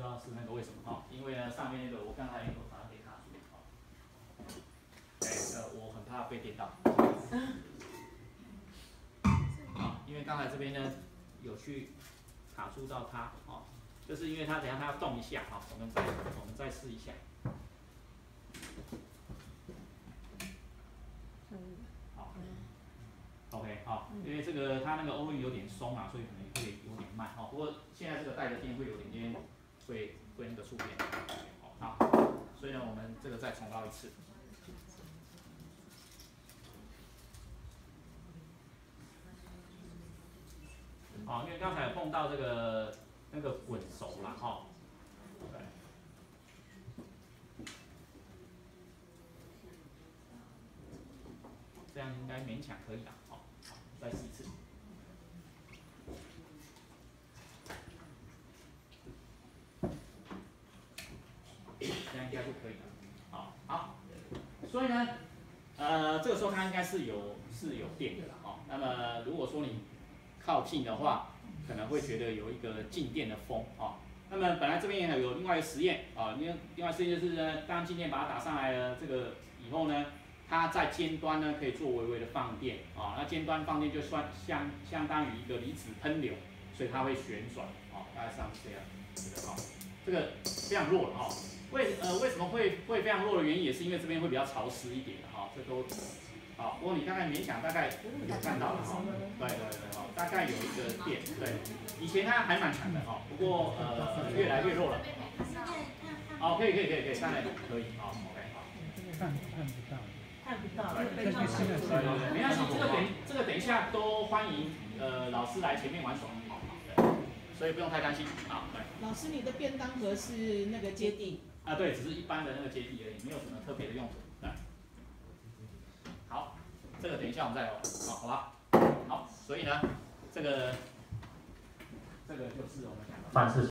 知道是那个为什么哈。因为呢上面那个我刚才有把它给卡住了。哈哎呃我很怕被电到。啊因为刚才这边呢有去卡住到它哦。就是因为它等下它要动一下哈我们再我们再试一下。好。ok 好。因为这个它那个欧运有点松啊所以可能会有点慢哈不过现在这个带的电会有点点会会那个触电，好，好，所以呢我们这个再重捞一次。好，因为刚才碰到这个那个滚轴了哈，对，这样应该勉强可以了，好，好，再试一次，这应该就可以了，好，好，所以呢，呃，这个时候它应该是有是有电的了，哦，那么如果说你靠近的话，可能会觉得有一个静电的风啊。那么本来这边也有另外一个实验啊，另另外实验就是呢，当静电把它打上来了这个以后呢，它在尖端呢可以做微微的放电啊。那尖端放电就算相相当于一个离子喷流，所以它会旋转啊，大概像这样，这个啊，这个非常弱了哈。为呃为什么会会非常弱的原因，也是因为这边会比较潮湿一点哈，这都。好，不过你大概勉强大概有看到了哈，对对对哈，大概有一个点，对，以前它还蛮强的哈，不过呃越来越弱了。好，可以可以可以可以，当然可以，好，OK 好。看看不到，看不到，对对对，没关系，这个等这个等一下都欢迎呃老师来前面玩耍，好，对，所以不用太担心，好，对。老师，你的便当盒是那个接地？啊，对，只是一般的那个接地而已，没有什么特别的用途，对。好，这个等一下我们再聊，好，好吧？好，所以呢，这个这个就是我们讲的方式。